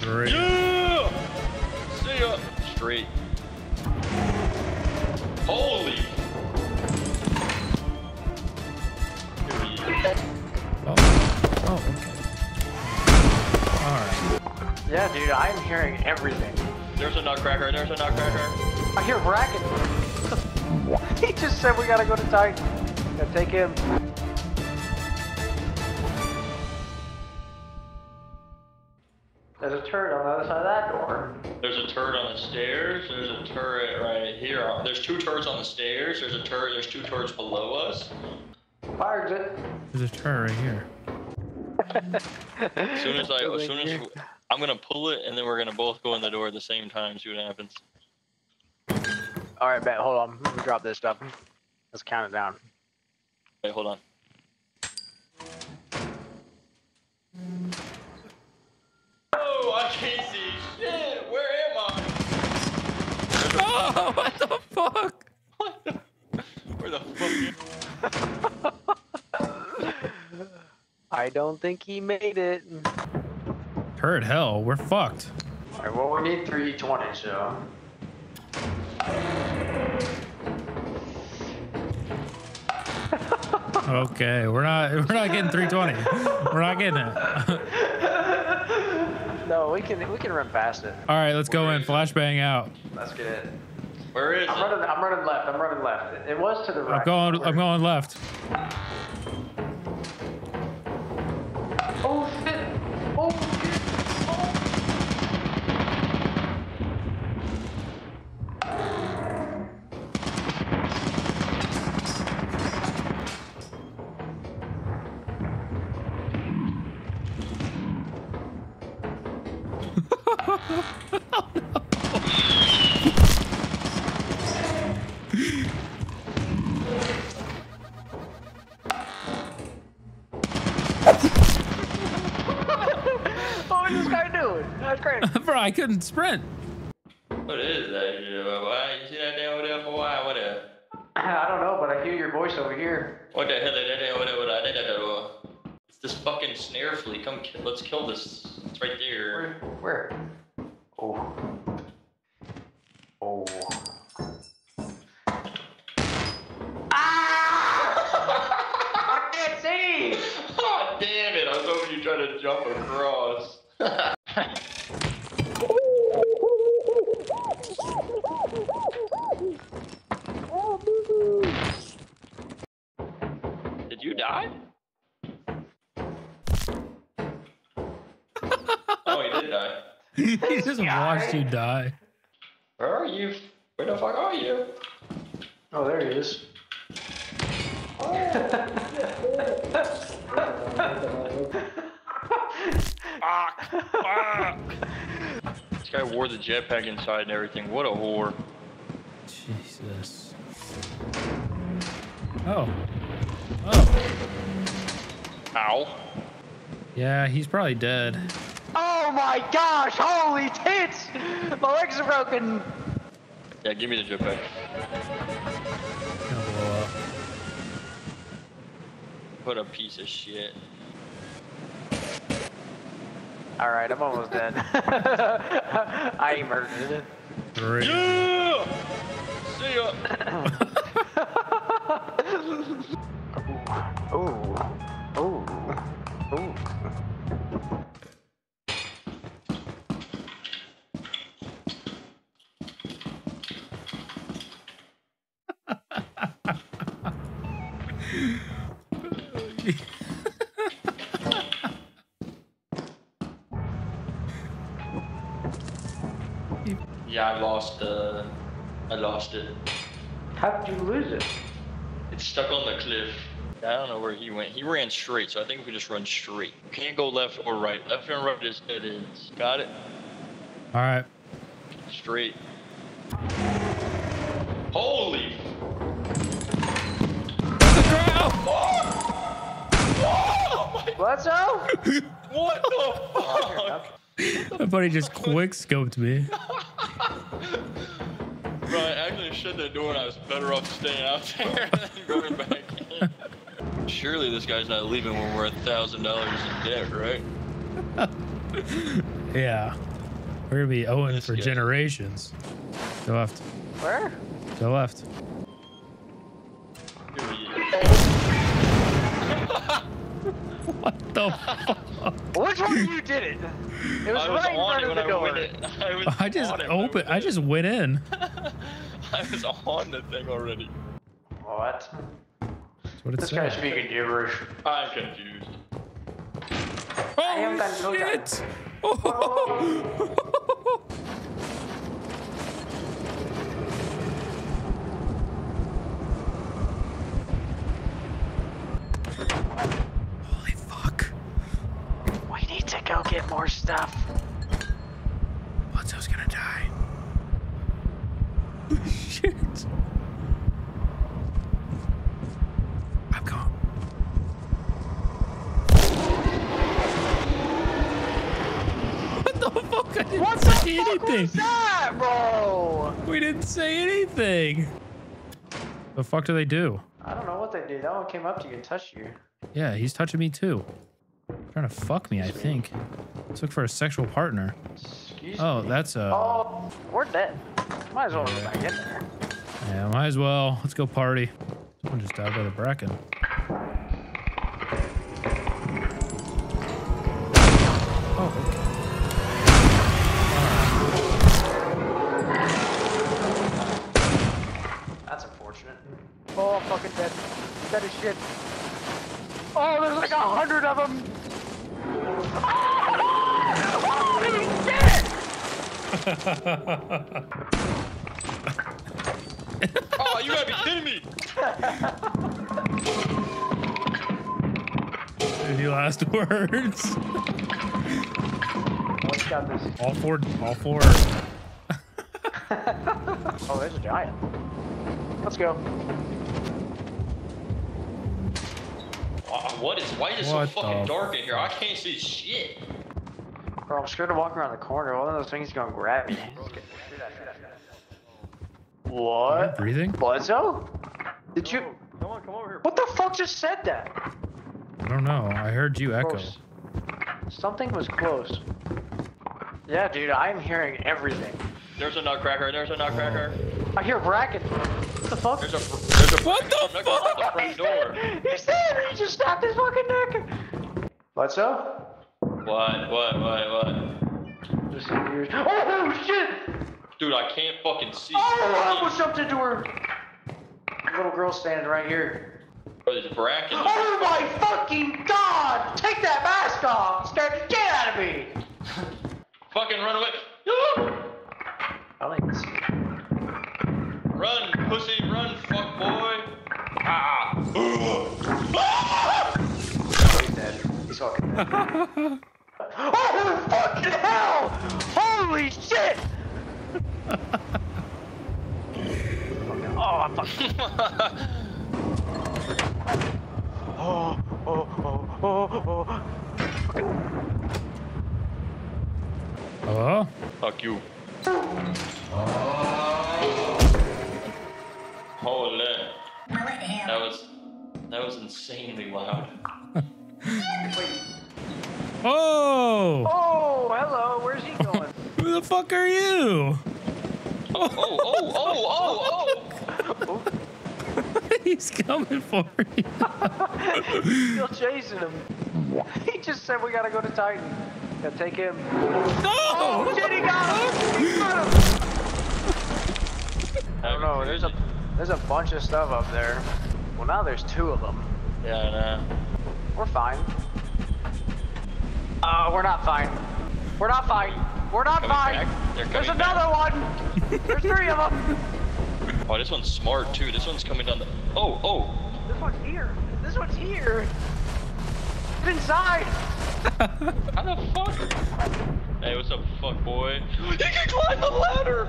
Three. Yeah! See ya! Straight. Holy! Here he is. Oh. Oh, okay. All right. Yeah, dude, I'm hearing everything. There's a nutcracker, there's a nutcracker. I hear Bracken. he just said we gotta go to Titan. Gotta take him. Turret on the other side of that door. There's a turret on the stairs, there's a turret right here. There's two turrets on the stairs, there's a turret, there's two turrets below us. Fire exit. There's a turret right here. As soon as I, as soon as, I'm gonna pull it and then we're gonna both go in the door at the same time, see what happens. Alright, bet. Hold on. Let me drop this stuff. Let's count it down. Wait, hold on. Oh, I can't see shit! Where am I? Oh, what the fuck? What the? Where the fuck? I don't think he made it. Turret hell, we're fucked. Alright, well, we need 320, so. Okay, we're not we're not getting 320. We're not getting it. No, we can we can run past it. All right, let's go in. Flashbang out. Let's get it. Where is I'm it? running. I'm running left. I'm running left. It was to the right. I'm going. I'm going left. What is this guy doing? That's great. Bro, I couldn't sprint. What is that? shit? Why you see that thing over there for why? What the? I don't know, but I hear your voice over here. What the hell is that thing over there? What the- that- that- that- It's this fucking snare flea. Come, let's kill this. It's right there. Where? Where? Oh. he just watched you die. Where are you? Where the fuck are you? Oh, there he is. Fuck! Fuck! This guy wore the jetpack inside and everything. What a whore. Jesus. Oh. Oh. Ow. Yeah, he's probably dead. Oh my gosh! Holy tits! My legs are broken! Yeah, give me the jetpack. Gonna blow up. What a piece of shit. Alright, I'm almost dead. I ain't murdered. Three. Yeah! See ya! Ooh. Yeah, I lost, uh, I lost it. How did you lose it? It's stuck on the cliff. I don't know where he went. He ran straight, so I think we just run straight. Can't go left or right. Left and right is dead ends. Got it? All right. Straight. Holy What's up? What the fuck? My buddy just quick scoped me. Bro, I actually shut the door and I was better off staying out there than going back in. Surely this guy's not leaving when we're a thousand dollars in debt, right? Yeah. We're gonna be owing This for guy. generations. Go left. Where? Go left. Of you did it? It was, I was right in on front it of when the I door. went in. I was I just on it when I opened. I just went in. in. I was on the thing already. What? That's what it This guy's speaking gibberish. I'm confused. Oh, I haven't Oh shit! Oh. Holy fuck! We need to go get more stuff. Bledsoe's gonna die. Shit. I'm gone. What the fuck? I didn't What the say fuck anything. was that, bro? We didn't say anything. The fuck do they do? I don't know what they did. That one came up to you and touched you. Yeah, he's touching me too. Trying to fuck me, I think. Let's look for a sexual partner. Excuse Oh, me. that's a. Oh, we're dead. Might as well go back in there. Yeah, might as well. Let's go party. Someone just died by the bracken. Oh, okay. That's unfortunate. Oh, I'm fucking dead. Dead as shit. Oh, there's like a hundred of them. Holy shit! Oh, you gotta be kidding me! Any last words? What's got this? All four. All four. Oh, there's a giant. Let's go. Uh, what is? Why is it so fucking dark in here? I can't see shit. Bro, I'm scared to walk around the corner. One of those things is gonna grab me. What? Breathing? Bledsoe? Did you? Come on, come over here. What the fuck just said that? I don't know. I heard you echo. Close. Something was close. Yeah, dude, I'm hearing everything. There's a nutcracker. There's a nutcracker. I hear bracken. What the fuck? There's a. There's a. What the nutcracker at the front He's door. He's dead! He just snapped his fucking neck! Bledsoe? What? What? What? What? Just weird- Oh, shit! Dude, I can't fucking see. Oh, I almost jumped into her. Little girl standing right here. Bro, there's bracken. Oh my fucking god! Take that mask off! Scared the shit out of me! Fucking run away. I don't. Run, pussy, run, fuck boy. Ah. He's dead. He's fucking dead. oh, fucking hell! Holy shit! Oh, I'm fucking. Oh, oh, oh, oh, oh. Hello? Fuck you. Holy. That was that was insanely loud. Oh! Oh, hello. Where's he going? Who the fuck are you? Oh, oh, oh, oh, oh, oh! He's coming for you. Still chasing him. He just said we gotta go to Titan. Gotta take him. No! Oh, shit, he got him! He got him! I don't know. There's a there's a bunch of stuff up there. Well, now there's two of them. Yeah, I know. We're fine. Uh, we're not fine. We're not fine. We're not Coming fine. There's coming back. another one. There's three of them. Oh, this one's smart too. This one's coming down the. Oh, oh. This one's here. This one's here. Get inside. How the fuck? Hey, what's up, fuck boy? He can climb the ladder.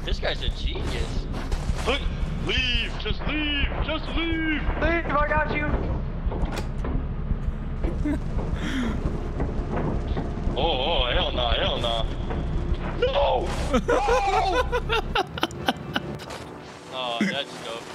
this guy's a genius. Look, leave. Just leave. Just leave. Leave. I got you. Oh, oh, hell no, hell no. No! No! oh, that's dope.